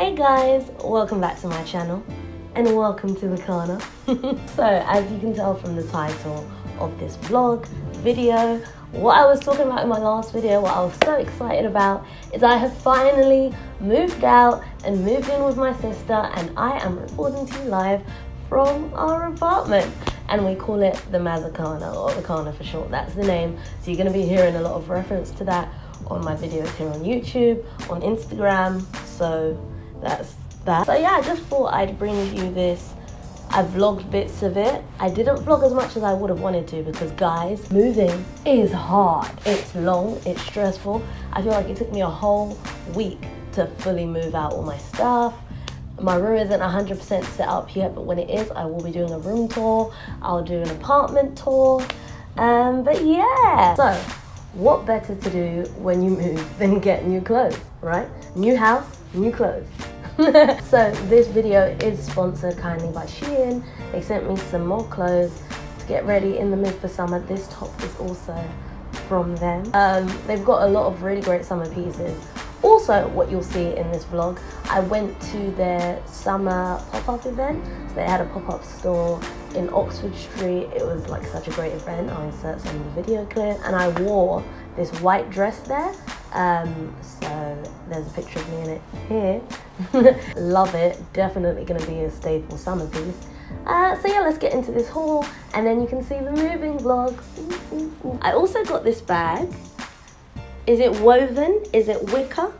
Hey guys, welcome back to my channel and welcome to the corner. so as you can tell from the title of this vlog, video, what I was talking about in my last video, what I was so excited about is I have finally moved out and moved in with my sister and I am recording to you live from our apartment and we call it the Mazakana or the Kana for short, that's the name. So you're gonna be hearing a lot of reference to that on my videos here on YouTube, on Instagram, so that's that. So yeah, I just thought I'd bring you this. I vlogged bits of it. I didn't vlog as much as I would have wanted to because guys, moving is hard. It's long, it's stressful. I feel like it took me a whole week to fully move out all my stuff. My room isn't 100% set up yet, but when it is, I will be doing a room tour. I'll do an apartment tour. Um, but yeah, so what better to do when you move than get new clothes, right? New house, new clothes. so this video is sponsored kindly by Shein. They sent me some more clothes to get ready in the mood for summer. This top is also from them. Um, they've got a lot of really great summer pieces. Also, what you'll see in this vlog, I went to their summer pop-up event. So they had a pop-up store in Oxford Street. It was like such a great event. I'll insert some of the video clip. And I wore this white dress there. Um, so there's a picture of me in it here. Love it. Definitely going to be a staple summer piece. Uh, so yeah, let's get into this haul and then you can see the moving vlog. I also got this bag. Is it woven? Is it wicker?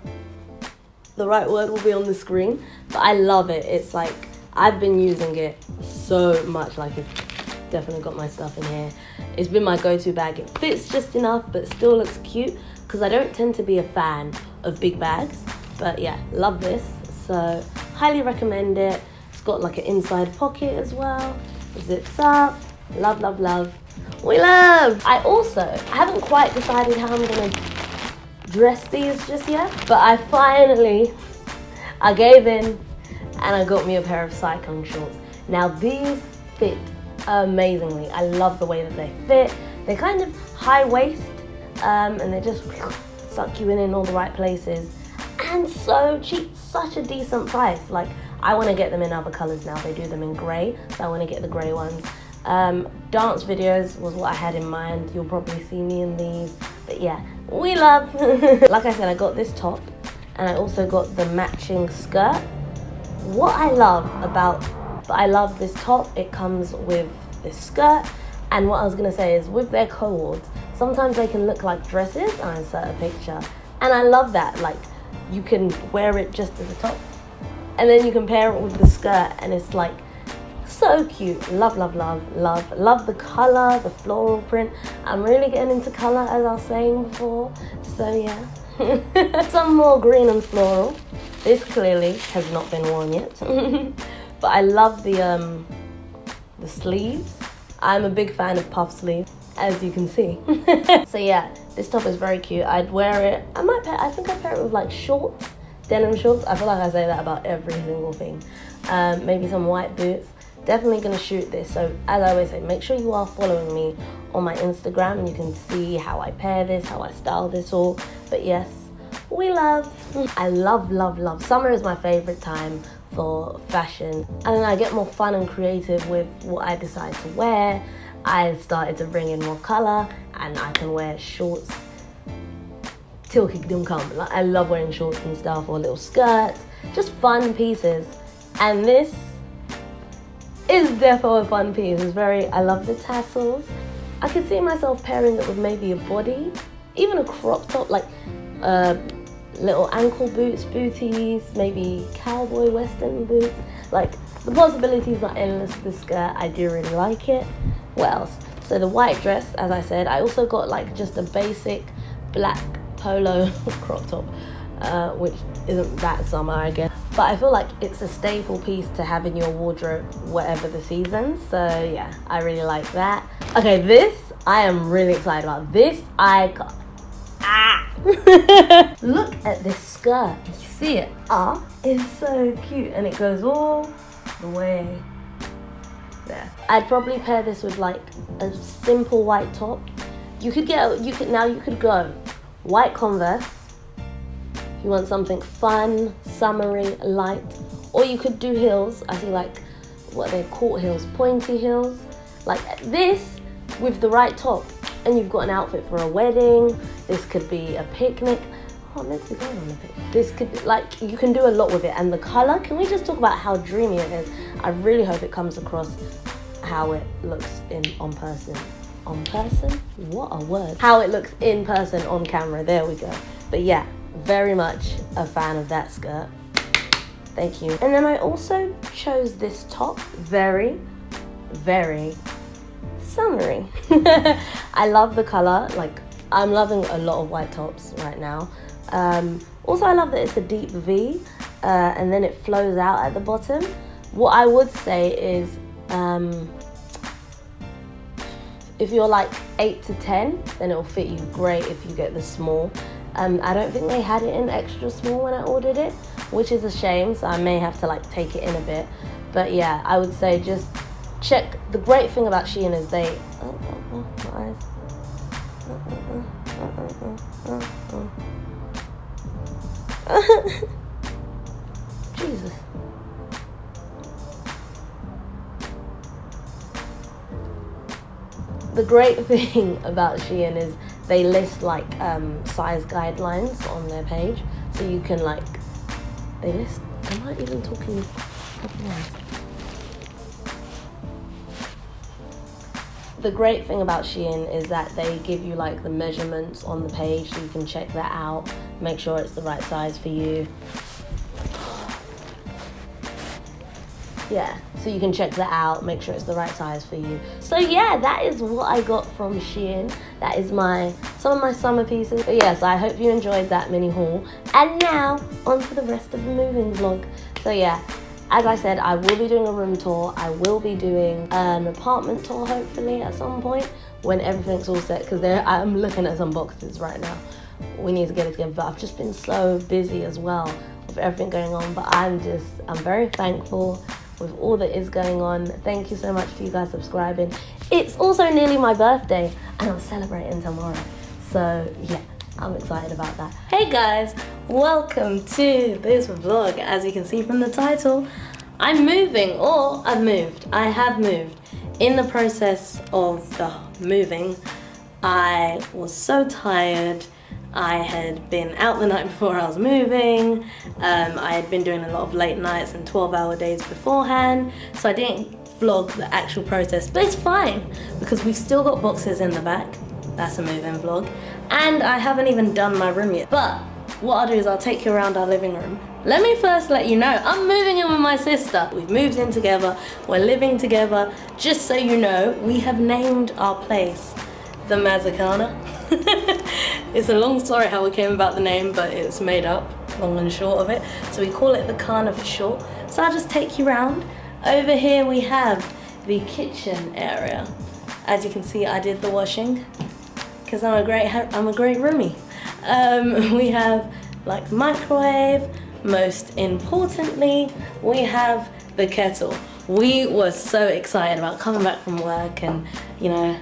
The right word will be on the screen. But I love it. It's like, I've been using it so much. Like it's definitely got my stuff in here. It's been my go-to bag. It fits just enough, but still looks cute because I don't tend to be a fan of big bags. But yeah, love this. So highly recommend it. It's got like an inside pocket as well. It zips up. Love, love, love. We love. I also I haven't quite decided how I'm gonna dress these just yet, but I finally, I gave in and I got me a pair of cycling shorts. Now these fit amazingly. I love the way that they fit. They're kind of high waist um, and they just suck you in in all the right places. And so cheap, such a decent price. Like I want to get them in other colors now. They do them in gray, so I want to get the gray ones. Um, dance videos was what I had in mind. You'll probably see me in these. But yeah, we love. like I said, I got this top and I also got the matching skirt. What I love about, but I love this top, it comes with this skirt. And what I was gonna say is with their cords, sometimes they can look like dresses. I insert a picture. And I love that. Like you can wear it just as a top. And then you can pair it with the skirt and it's like so cute. Love, love, love, love. Love the color, the floral print. I'm really getting into color as I was saying before. So yeah. Some more green and floral. This clearly has not been worn yet. but I love the um the sleeves. I'm a big fan of puff sleeves as you can see. so yeah, this top is very cute. I'd wear it, I might pair, I think I'd pair it with like shorts, denim shorts. I feel like I say that about every single thing. Um, maybe some white boots. Definitely gonna shoot this. So as I always say, make sure you are following me on my Instagram and you can see how I pair this, how I style this all. But yes, we love. I love, love, love. Summer is my favorite time for fashion. And then I get more fun and creative with what I decide to wear. I started to bring in more color and I can wear shorts till kingdom come. Like, I love wearing shorts and stuff or little skirts, just fun pieces. And this is definitely a fun piece. It's very, I love the tassels. I could see myself pairing it with maybe a body, even a crop top, like uh, little ankle boots, booties, maybe cowboy western boots. Like the possibilities are endless with the skirt. I do really like it else? So the white dress, as I said, I also got like just a basic black polo crop top, uh, which isn't that summer, I guess. But I feel like it's a staple piece to have in your wardrobe, whatever the season. So yeah, I really like that. Okay, this I am really excited about. This I got. Ah! Look at this skirt. You see it? Ah, it's so cute, and it goes all the way there. I'd probably pair this with like a simple white top. You could get, you could, now you could go white Converse. If you want something fun, summery, light. Or you could do heels. I see like what are they court heels, pointy heels. Like this with the right top. And you've got an outfit for a wedding. This could be a picnic. This could like you can do a lot with it. And the color, can we just talk about how dreamy it is? I really hope it comes across how it looks in on person. On person? What a word. How it looks in person on camera. There we go. But yeah, very much a fan of that skirt. Thank you. And then I also chose this top. Very, very summery. I love the color. Like, I'm loving a lot of white tops right now. Um, also, I love that it's a deep V uh, and then it flows out at the bottom. What I would say is um, if you're like 8 to 10, then it'll fit you great if you get the small. Um, I don't think they had it in extra small when I ordered it, which is a shame, so I may have to like take it in a bit. But yeah, I would say just check. The great thing about Shein is they. Oh, oh, oh, my eyes. Jesus. The great thing about Shein is they list like um, size guidelines on their page, so you can like they list. Am I even talking? The great thing about Shein is that they give you like the measurements on the page, so you can check that out, make sure it's the right size for you. Yeah, so you can check that out, make sure it's the right size for you. So yeah, that is what I got from Shein. That is my some of my summer pieces. But yes, I hope you enjoyed that mini haul. And now, on to the rest of the moving vlog. So yeah, as I said, I will be doing a room tour. I will be doing an apartment tour, hopefully, at some point when everything's all set. Because I'm looking at some boxes right now. We need to get it together. But I've just been so busy as well with everything going on. But I'm just, I'm very thankful with all that is going on. Thank you so much for you guys subscribing. It's also nearly my birthday and I'm celebrating tomorrow. So yeah, I'm excited about that. Hey guys, welcome to this vlog. As you can see from the title, I'm moving or I've moved. I have moved. In the process of the moving, I was so tired I had been out the night before I was moving. Um, I had been doing a lot of late nights and 12 hour days beforehand. So I didn't vlog the actual process, but it's fine because we've still got boxes in the back. That's a move-in vlog. And I haven't even done my room yet. But what I'll do is I'll take you around our living room. Let me first let you know, I'm moving in with my sister. We've moved in together, we're living together. Just so you know, we have named our place the Mazzicana. it's a long story how we came about the name, but it's made up, long and short of it. So we call it the Kana for short. So I'll just take you round. Over here we have the kitchen area. As you can see, I did the washing because I'm a great I'm a great roomie. Um, we have like microwave. Most importantly, we have the kettle. We were so excited about coming back from work and you know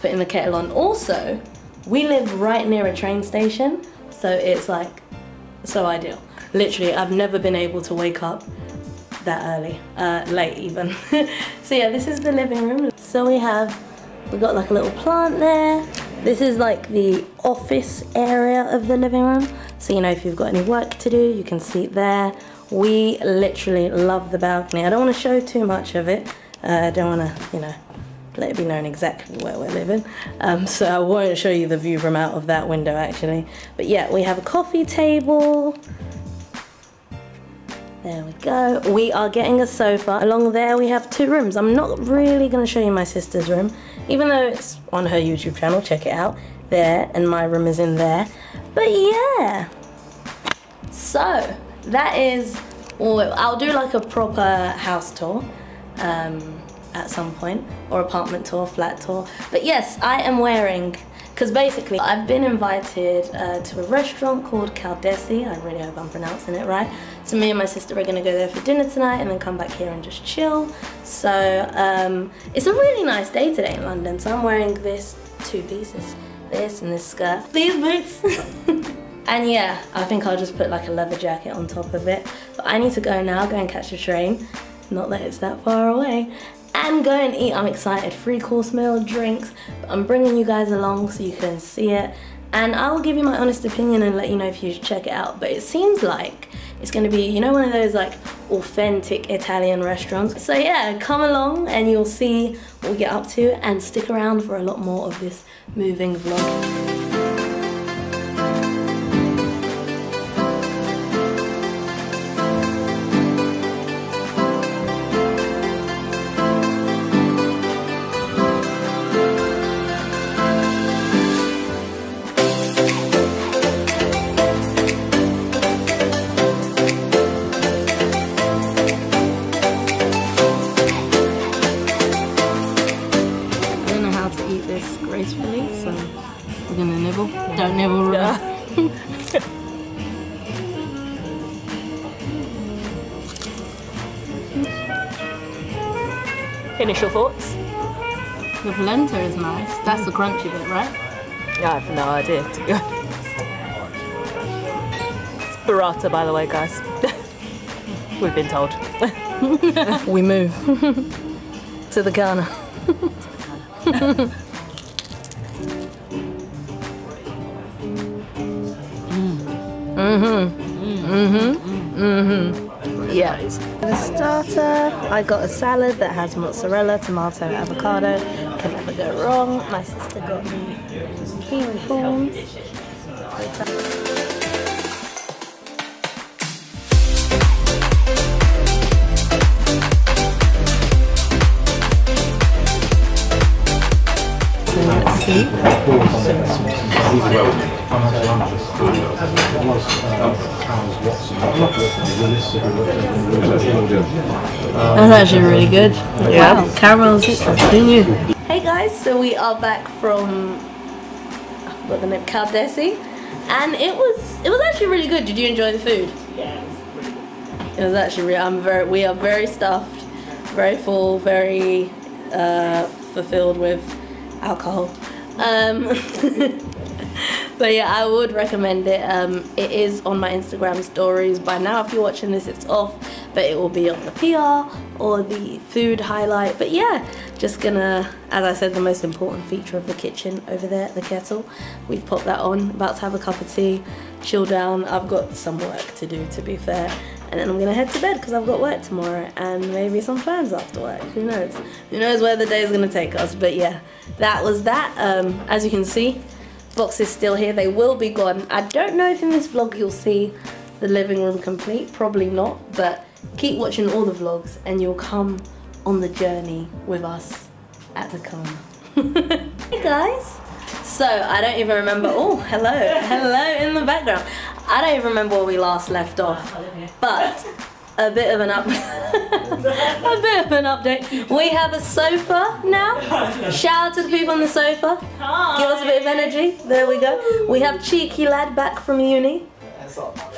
putting the kettle on. Also, we live right near a train station, so it's like so ideal. Literally, I've never been able to wake up that early, uh, late even. so yeah, this is the living room. So we have, we got like a little plant there. This is like the office area of the living room. So you know, if you've got any work to do, you can it there. We literally love the balcony. I don't want to show too much of it. Uh, I don't want to, you know, let it be known exactly where we're living. Um, so I won't show you the view from out of that window actually. But yeah, we have a coffee table. There we go. We are getting a sofa. Along there we have two rooms. I'm not really going to show you my sister's room, even though it's on her YouTube channel. Check it out. There, and my room is in there. But yeah. So, that is, well, I'll do like a proper house tour. Um, at some point, or apartment tour, flat tour. But yes, I am wearing, because basically I've been invited uh, to a restaurant called Caldesi. I really hope I'm pronouncing it right. So me and my sister are gonna go there for dinner tonight and then come back here and just chill. So um, it's a really nice day today in London. So I'm wearing this two pieces, this and this skirt. These boots. And yeah, I think I'll just put like a leather jacket on top of it. But I need to go now, go and catch a train. Not that it's that far away. And go and eat, I'm excited. Free course meal, drinks. I'm bringing you guys along so you can see it. And I'll give you my honest opinion and let you know if you should check it out. But it seems like it's gonna be, you know, one of those like authentic Italian restaurants. So yeah, come along and you'll see what we get up to and stick around for a lot more of this moving vlog. That's the crunchy bit, right? Yeah, I have no idea, to be honest. It's burrata, by the way, guys. We've been told. we move to the Ghana. mm-hmm. Mm-hmm. Mm-hmm. Yeah. The starter, I got a salad that has mozzarella, tomato, avocado. Can never go wrong. My sister got me kiwi see. That's actually really good. Yeah. Wow, caramel Who knew? Guys, so we are back from I forgot the name Caldesi, and it was it was actually really good. Did you enjoy the food? Yeah, it was pretty good. It was actually really. I'm very. We are very stuffed, very full, very uh, fulfilled with alcohol. Um, but yeah, I would recommend it. Um, it is on my Instagram stories. By now, if you're watching this, it's off, but it will be on the PR or the food highlight. But yeah, just gonna, as I said, the most important feature of the kitchen over there, the kettle. We've popped that on, about to have a cup of tea, chill down. I've got some work to do, to be fair. And then I'm gonna head to bed because I've got work tomorrow and maybe some plans after work. Who knows? Who knows where the day is gonna take us? But yeah, that was that. Um, as you can see, boxes still here. They will be gone. I don't know if in this vlog you'll see the living room complete. Probably not. But keep watching all the vlogs and you'll come on the journey with us at the corner. hey guys. So I don't even remember. Oh, hello. hello in the background. I don't even remember where we last left off. But a bit of an up a bit of an update. We have a sofa now. Shout out to the people on the sofa. Give us a bit of energy. There we go. We have cheeky lad back from uni.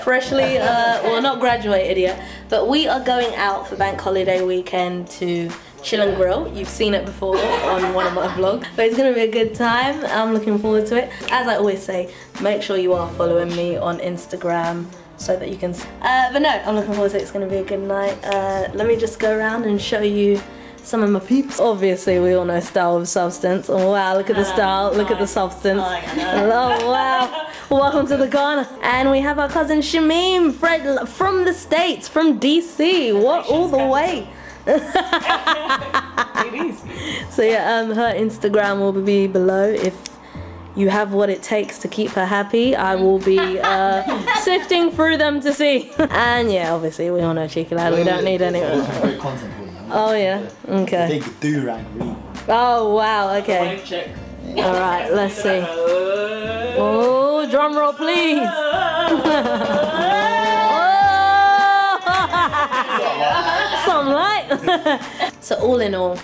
Freshly, uh, well not graduated yet, but we are going out for bank holiday weekend to chill and grill. You've seen it before on one of my vlogs, but it's gonna be a good time. I'm looking forward to it. As I always say, make sure you are following me on Instagram, so that you can uh, but no I'm looking forward to it it's gonna be a good night uh, let me just go around and show you some of my peeps. Obviously we all know style of substance. Oh wow look at the style look at the substance. Oh wow. Welcome to the corner. And we have our cousin Shamim Fred from the States from DC what all the way? So yeah um her Instagram will be below. If you have what it takes to keep her happy. I will be uh, sifting through them to see. and yeah, obviously we all know Cheeky Lad. We don't need anyone. Oh yeah. Okay. Big do-rag Oh wow. Okay. All right. Let's see. Oh, drum roll, please. oh! Some light. so all in all,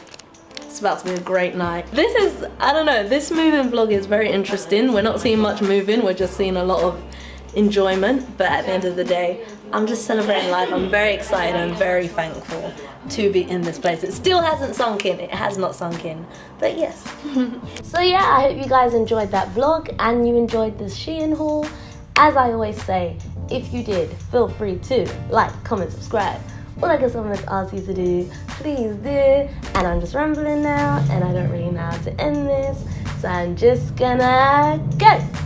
it's about to be a great night. This is, I don't know, this moving vlog is very interesting. We're not seeing much moving, we're just seeing a lot of enjoyment. But at the end of the day, I'm just celebrating life. I'm very excited I'm very thankful to be in this place. It still hasn't sunk in, it has not sunk in, but yes. so yeah, I hope you guys enjoyed that vlog and you enjoyed this Shein haul. as I always say, if you did, feel free to like, comment, subscribe. All that good stuff I'm ask you to do, please do. And I'm just rambling now, and I don't really know how to end this, so I'm just gonna go.